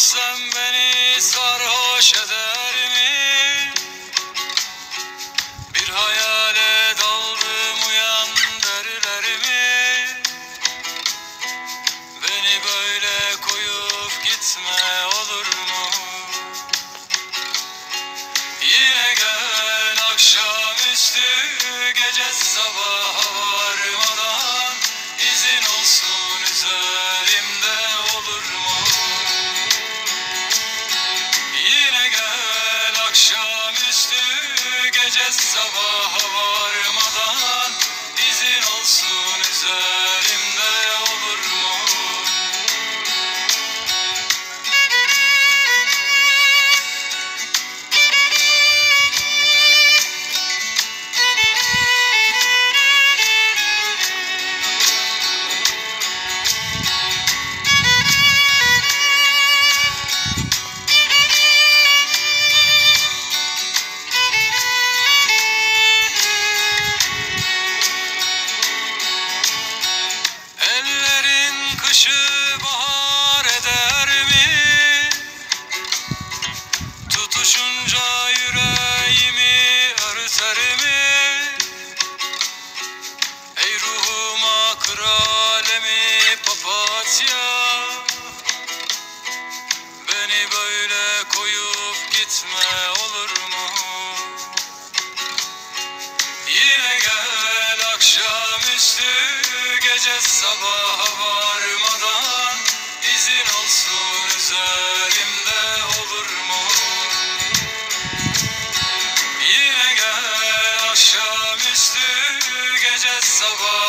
Sen beni sarhoş eder mi? Bir hayale daldım uyan derler mi? Beni böyle koyup gitme gel akşamüstü gece sabaha varmadan akşamüstü gece sabaha varmadan izin olsun üzerimde olur mu? Yine gel akşamüstü gece varmadan